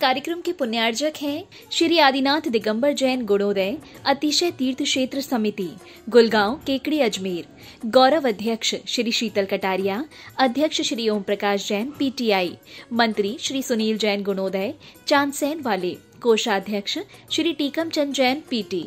कार्यक्रम के पुण्यार्जक हैं श्री आदिनाथ दिगंबर जैन गुणोदय, अतिशय तीर्थ क्षेत्र समिति, गुलगांव, केकड़ी अजमेर। गौरव अध्यक्ष श्री शीतल कटारिया, अध्यक्ष श्री ओम प्रकाश जैन, पीटीआई। मंत्री श्री सुनील जैन गुणोदय, चांदसेन वाले। कोषाध्यक्ष श्री टीकम चंद जैन, पीटी।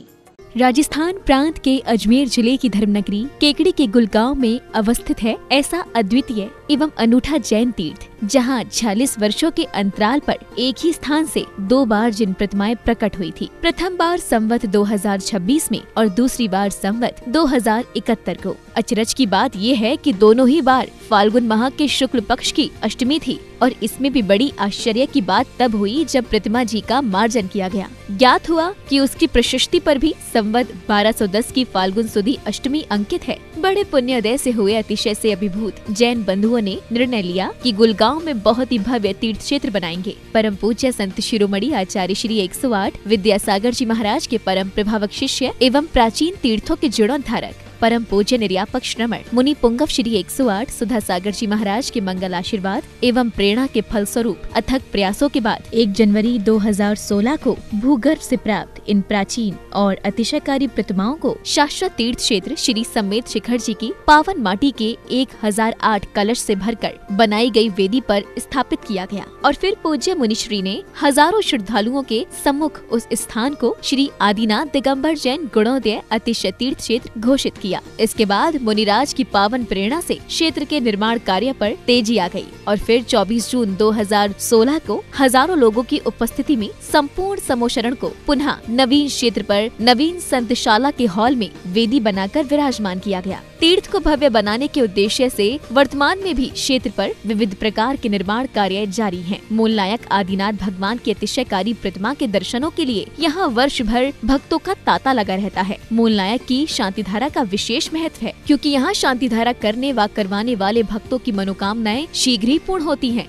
राजस्थान प्रांत के अजमेर ज़िले की धर्मनगरी, केकड़ी के गुलगांव में अवस्थित है, ऐसा अद्वितीय एवं अनूठा जैन तीर्थ, जहाँ 40 वर्षों के अंतराल पर एक ही स्थान से दो बार जिन प्रतिमाएँ प्रकट हुई थी, प्रथम बार संवत 2026 में और दूसरी बार संवत 2071 को। अचरज की बात ये है कि दोनों ही बार फाल्गुन माह के शुक्ल पक्ष की अष्टमी थी और इसमें भी बड़ी आश्चर्य की बात तब हुई जब प्रतिमा जी का मार्जन किया गया। ज्ञात हुआ कि उसकी प्रशस्ति पर भी संवत 1210 की फाल्गुन सुधी अष्टमी अंकित है। बड़े पुण्योदय से हुए अतिशय से अभिभूत जैन बंधुओं ने निर्णय लिया कि गुलगांव में बहुत ही भव्य तीर्थ क्षेत्र बनाएँगे। परम पूज्य संत शिरोमणि आचार्य श्री 108 विद्यासागर जी महाराज के परम प्रभावक शिष्य एवं प्राचीन तीर्थों के जीर्णोद्धारक। परम पूज्य निर्यापक श्रमण मुनि पुंगव श्री 108 सुधा सागर जी महाराज के मंगल आशीर्वाद एवं प्रेरणा के फल स्वरूप अथक प्रयासों के बाद 1 जनवरी 2016 को भूगर्भ से प्राप्त इन प्राचीन और अतिशयकारी प्रतिमाओं को शाश्वत तीर्थ क्षेत्र श्री समेत शिखर जी की पावन माटी के 1008 कलश से भरकर बनाई गई वेदी पर स्थापित किया गया और फिर पूज्य मुनिश्री ने हज़ारों श्रद्धालुओं के सम्मुख उस स्थान को श्री आदिनाथ दिगम्बर जैन गुणोदय अतिशय तीर्थ क्षेत्र घोषित किया। किया। इसके बाद मुनिराज की पावन प्रेरणा से क्षेत्र के निर्माण कार्य पर तेज़ी आ गई और फिर 24 जून 2016 को हज़ारों लोगों की उपस्थिति में संपूर्ण समोशरण को पुनः नवीन क्षेत्र पर नवीन संतशाला के हॉल में वेदी बनाकर विराजमान किया गया। तीर्थ को भव्य बनाने के उद्देश्य से वर्तमान में भी क्षेत्र पर विविध प्रकार के निर्माण कार्य जारी हैं। मूल नायक आदिनाथ भगवान की अतिशयकारी प्रतिमा के दर्शनों के लिए यहाँ वर्ष भर भक्तों का तांता लगा रहता है। मूल नायक की शांति धारा का विशेष महत्व है, क्योंकि यहाँ शांति धारा करने व करवाने वाले भक्तों की मनोकामनाएँ शीघ्र ही पूर्ण होती हैं।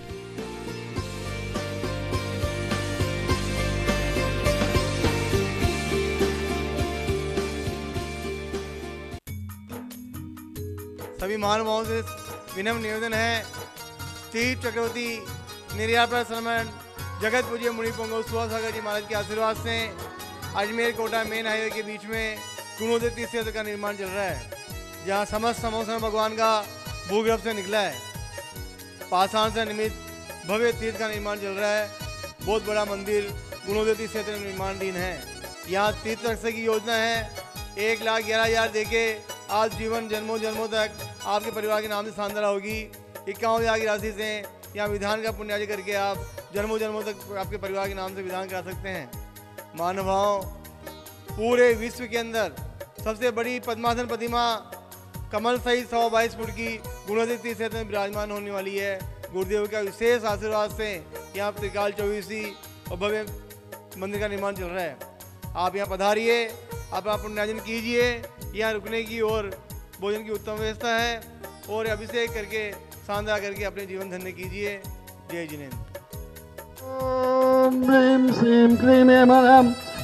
सभी महानुभावों से विनम्र निवेदन है, तीर्थ चक्रवर्ती निर्यापा श्रमण जगत पूज्य मुनि पोंगो सुहासागर जी महाराज के आशीर्वाद से अजमेर कोटा मेन हाईवे के बीच में तीर्थ क्षेत्र का निर्माण चल रहा है, जहाँ समस्त समोसन भगवान का भूगर्भ से निकला है, पाषाण से निमित्त भव्य तीर्थ का निर्माण चल रहा है, बहुत बड़ा मंदिर गुणोदय तीर्थ क्षेत्र में निर्माणाधीन है। यहाँ तीर्थ रक्षा की योजना है, एक लाख ग्यारह हज़ार देके आज जीवन जन्मों जन्मों तक आपके परिवार के नाम से शानदार होगी। इक्यावन हज़ार की राशि से यहाँ विधान का पुण्याजी करके आप जन्मों जन्मों तक आपके परिवार के नाम से विधान करा सकते हैं। मानवाओं पूरे विश्व के अंदर सबसे बड़ी पद्मासन प्रतिमा कमल सहित सौ बाईस फुट की गुणोदित क्षेत्र में विराजमान होने वाली है। गुरुदेव का विशेष आशीर्वाद से यहाँ त्रिकाल चौबीसी और भव्य मंदिर का निर्माण चल रहा है। आप यहाँ पधारिए, आप आप पुण्यार्जन कीजिए, यहाँ रुकने की और भोजन की उत्तम व्यवस्था है और अभिषेक करके शानदार करके अपने जीवन धन्य कीजिए। जय जिनेन्द्र। ॐ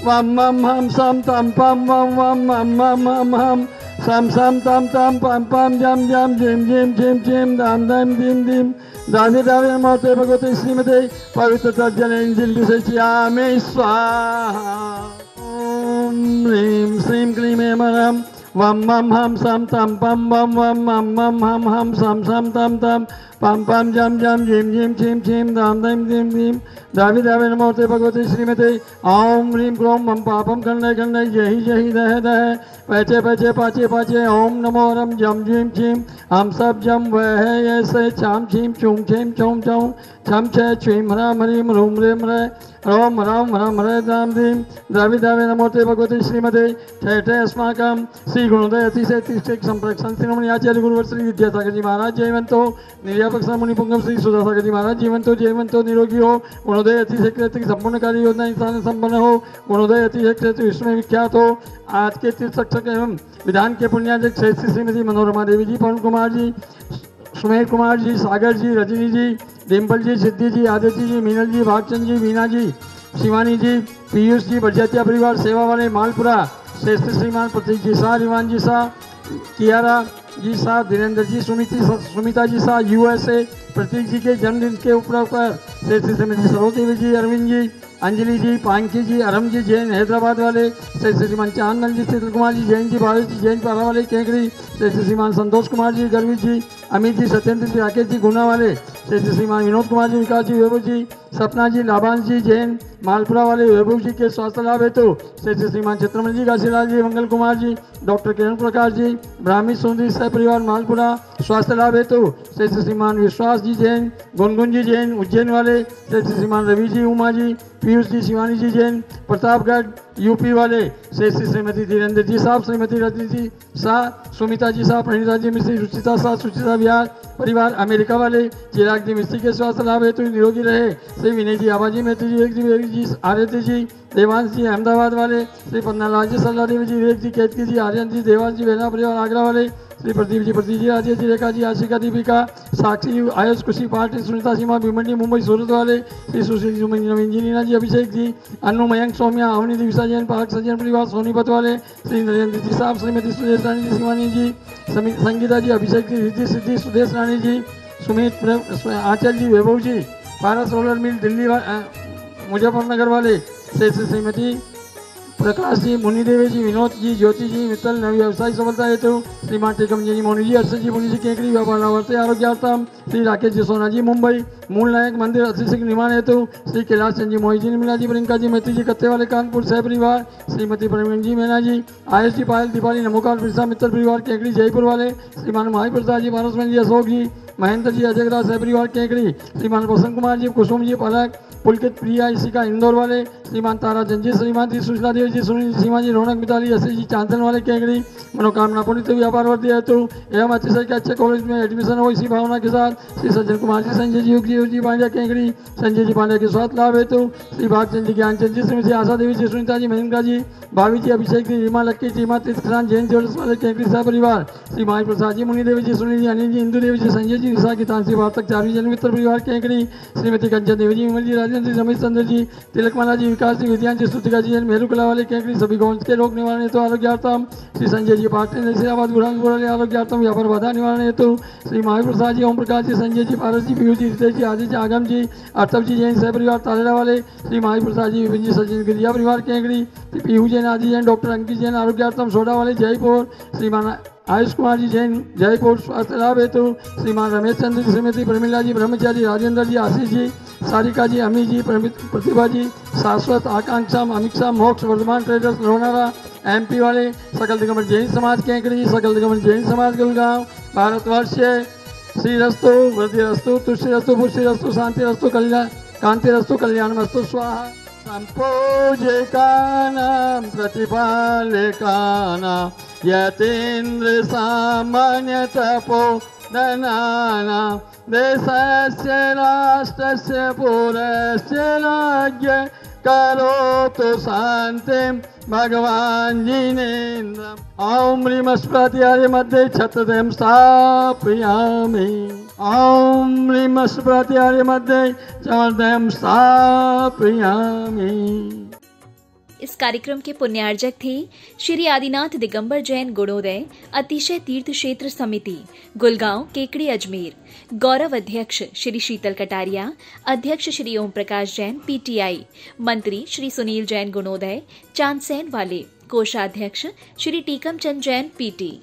ह्रीं श्रीं ham sam tam pam wam wam सं तं ham ham sam sam tam tam pam pam jam jam jim jim jim jim dam dam dim dim दानि दावे मोते भगवते श्रीमते पवित्र तज्जनेन जिल्बिषयामि स्वाहा ॐ ह्रीं श्रीं क्रीं एम रं वं मं हं सं तं पं वं वं मं मं हं हं सं सं तं तं पं पं जं जं झिं झिं झिं झिं दां दैं दिं दिं दावि दावे नमोते भगवते श्रीमते ओम ह्रीं क्रों मम पापम खंडय खंडय जहि जहि दह दह पैचे पैचे पाचे पाचे ओम नमो रम जम झीम झीम हम सब जम वह ऐसे छाम छीम छूम छीम छौम छौम छम छे छीम ह्राम ह्रीम ह्रूम ह्रीम ह्रय ह्रोम ह्राम ह्रम ह्रय दाम धीम द्रावि दावे नमोते भगवते श्रीमते ठे ठे अस्माकं गुणोदय अतिशय संप्रक्षण श्रीमणि आचार्य गुरुवर श्री विद्यासागर जी महाराज, जयवंतो निर्यापक मुनि पुंगम श्री सुधासागर जी महाराज जीवंतो जयवंतो निरोगी हो। गुणोदय अतिशय क्षेत्र की संपूर्ण कार्य योजना इंसान संपन्न हो। गुणोदय अतिशय क्षेत्र विश्व में विख्यात हो। आज के तीर्थ शिक्षक एवं विधान के श्रेष्ठी श्रीमती मनोरमा देवी जी, पवन कुमार जी, सुमेर कुमार जी, सागर जी, रजनी जी डिम्पल जी, सिद्धि जी, आदित्य जी, मीनल जी, भागचंद जी, मीना जी, शिवानी जी, पीयूष जी बरजातिया परिवार, सेवा वाले मालपुरा श्रेष्ठ श्रीमान प्रतीक जी शाह रिवान जी शाह कियारा जी शाह धीरेन्द्र जी, सुमिति सुमिता जी शाह यूएसए प्रतीक जी के जन्मदिन के उपलक्ष्य पर श्री श्री श्रीमती सरोज जी, अरविंद जी, अंजलि जी, पांकी जी, अरम जी, जैन हैदराबाद वाले श्री श्रीमान चांदन जी, शीतल कुमार जी, जैन जी, भारत जी, जैन पारा वाले, केंकड़ी श्री श्रीमान संतोष कुमार जी गर्वी जी, अमित जी, सत्येंद्र जी, राकेश जी, गुना वाले श्री श्रीमान विनोद कुमार जी, विकास जी, वैभव जी, सपना जी लाभांश जी, जैन मालपुरा वाले वैभव जी के स्वास्थ्य लाभ हेतु श्री श्रीमान चित्रमण जी, काशीलाल जी, मंगल कुमार जी, डॉक्टर किरण प्रकाश जी, ब्राह्मी सुंदरी सह परिवार मालपुरा स्वास्थ्य लाभ हेतु श्री श्रीमान विश्वास जी जैन, गुनगुन जी जैन, उज्जैन वाले श्री श्रीमान रवि जी, उमा जी, पीयूष जी, शिवानी जी जैन, प्रतापगढ़ यूपी वाले श्री श्री श्रीमती धीरेन्द्र जी, साहब श्रीमती रजनी जी शाह सुमिता जी साहब प्रणीता जी मिश्री रुचिता शाह सुचिता बिहार परिवार, अमेरिका वाले, चिराग जी, मिस्त्री के स्वास्थ्य लाभ हेतु निरोगी रहे। श्री विनय जी, आबाजी मेहती जी, एक जी विवेक जी आर्यती जी, देवांश जी, अहमदाबाद वाले, श्री पन्नालाल जी सल्ला देवी जी, विवेक जी, केतकी जी, आर्यन जी, देवांश जी बेना परिवार, आगरा वाले श्री प्रदीप जी प्रदीप जी राजेश जी रेखा जी, आशिका दीपिका, साक्षी, आयुष खुशी पार्टी, सुनीता सीमा भिमंडी मुंबई सूरत वाले श्री सुशील जी नीना जी, अभिषेक जी, अनु मयंक, सौम्या, अवनी दिविसा जैन पार्क सज्जन परिवार सोनीपत वाले श्री नरेंद्र जी, साहब, श्रीमती सुदेश रानी जी, शिवानी जी संगीता जी, अभिषेक जी, रिद्धि सिद्धि, सुदेश रानी जी, सुमित आंचल जी, वैभव जी भारत सोलर मिल, दिल्ली मुजफ्फरनगर वाले श्री श्रीमती प्रकाश जी मुनि देवी जी विनोद जी ज्योति जी मित्तल, नवी व्यवसाय सफलता हेतु श्रीमान टेकम जी मोनी जी अर्षद जी मुनि जी केकड़ी व्यापार वर्ते आरोग्यार्थम श्री राकेश जी सोना जी मुंबई, मूल नायक मंदिर अति सिंह निर्माण हेतु श्री कैलाश चंद जी मोहित जी निर्मला जी प्रियंका जी मैत्री जी कत्ते वाले कानपुर, सह परिवार, श्रीमती प्रवीण जी मीना जी आयुष जी पायल, दीपाली, नमोकाल प्रसाद मित्तल परिवार, केकड़ी जयपुर वाले श्रीमान माही प्रसाद जी मानस जी अशोक जी महेंद्र जी अजय राज सह परिवार, केकड़ी, श्रीमान प्रसन्न कुमार जी कुसुम जी पलक पुलकित प्रिया, इसी का इंदौर वाले, श्रीमान तारा जंजी श्रीमान जी सुशीला देवी जी सुनील सीमा जी रौनक मिताली असी जी चांदन वाले केंगड़ी मनोकामना पुनित व्यापार वर्ती हेतु एवं अतिशय के अच्छे कॉलेज में एडमिशन हो, इसी भावना के साथ, श्री सज्जन कुमार जी, संजय जी युग जी पांड्या केंगड़ी संजय जी पांड्या के स्वास्थ्य लाभ हेतु श्री भागचंद जी ज्ञानचंद जी, श्रीमती आशा देवी जी, सुनीता जी, महेंद्रा जी भावी जी, अभिषेक जी, रीमा लक्की टीमा तीर्थरान जैन ज्वेल्स वाले केंगड़ी सह परिवार, श्री माई प्रसाद जी, मुनि देवी जी, सुनील जी, अनिल जी, इंदु देवी जी, संजय जी विशा की तानसी वार्तक चारवी जन मित्र परिवार केंगड़ी श्रीमती कंचन देवी जी, विमल जी राजेंद्र जी रमेश चंद्र जी तिलकमाला जी, विकास जी विद्यान जी स्तुतिका जी मेहरू कला वाले, केंकड़ी सभी गौंस के रोग निवारण हेतु आरोग्यार्थम, श्री संजय जी पाटिल नसीराबाद बुढ़ान बुराले आरोग्यार्थम व्यापार बाधा निवारण हेतु, श्री महाप्रसाद जी ओम प्रकाश जी, संजय जी, पारस जी पीयू जी, रितेश जी, आदित्य जी, आगम जी अर्थव जी, जैन सह परिवार तालेरा वाले, श्री महाप्रसाद जी, विपिन जी, सचिन गिरिया परिवार, केंकड़ी पीहू जैन, आदि जैन, डॉक्टर अंकित जैन, आरोग्यार्थम, सोडा वाले, जयपुर श्रीमान आयुष कुमार जी जैन जयपुर स्वास्थ्य लाभ हेतु श्रीमान रमेश चंद्र जी, श्रीमती प्रमिला जी, ब्रह्मचारी राजेंद्र जी, आशीष जी, सारिका जी, अमी जी प्रतिभा जी, शाश्वत, आकांक्षा, अमिक्षा, मोक्ष, वर्धमान ट्रेडर्स लोनारा एमपी वाले, सकल दिगंबर जैन समाज केंकड़ी सकल दिगंबर जैन समाज गुलगांव भारतवर्ष श्री रस्तु वृद्धि रस्तु तुष्टि रस्तु पुष्टि रस्तु शांति रस्तु कल्याण कांति रस्तु कल्याण स्वाहा। सम्पूजिकानां प्रतिपालिकानां यतीन्द्र सामान्यतपो धनानां देशस्य, राष्ट्रस्य, पुरस्य राज्य करोतु शान्तिं। भगवान् जिनेन्द्रम्। ॐ ह्रीमस्प्रत्यादि मध्ये छत्रं स्थापयामि। ॐ ह्रीमस्प्रत्यादि मध्ये स्थापयामि। इस कार्यक्रम के पुण्यार्जक थे श्री आदिनाथ दिगंबर जैन गुणोदय, अतिशय तीर्थ क्षेत्र समिति, गुलगांव, केकड़ी अजमेर। गौरव अध्यक्ष श्री शीतल कटारिया, अध्यक्ष श्री ओम प्रकाश जैन, पीटीआई। मंत्री श्री सुनील जैन गुणोदय चांदसेन वाले, कोषाध्यक्ष श्री टीकम चंद जैन, पीटी।